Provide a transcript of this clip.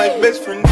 my best friend.